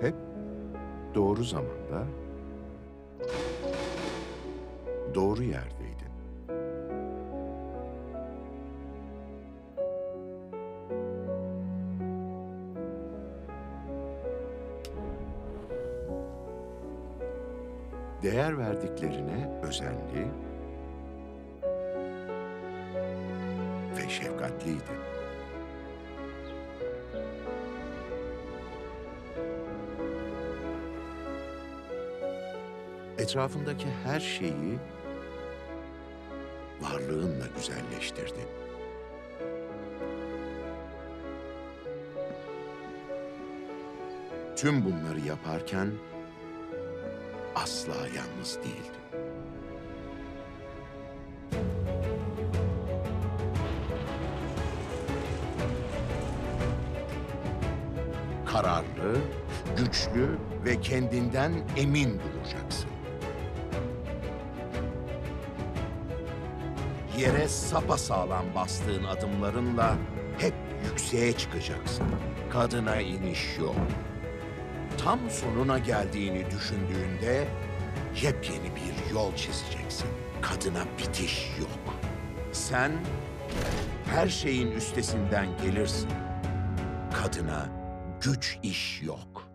Hep doğru zamanda, doğru yerdeydin. Değer verdiklerine özenli ve şefkatliydin. Etrafındaki her şeyi varlığınla güzelleştirdin. Tüm bunları yaparken asla yalnız değildin. Kararlı, güçlü ve kendinden emin duracaksın. Yere sapasağlam bastığın adımlarınla hep yükseğe çıkacaksın. Kadına iniş yok. Tam sonuna geldiğini düşündüğünde yepyeni bir yol çizeceksin. Kadına bitiş yok. Sen her şeyin üstesinden gelirsin. Kadına güç iş yok.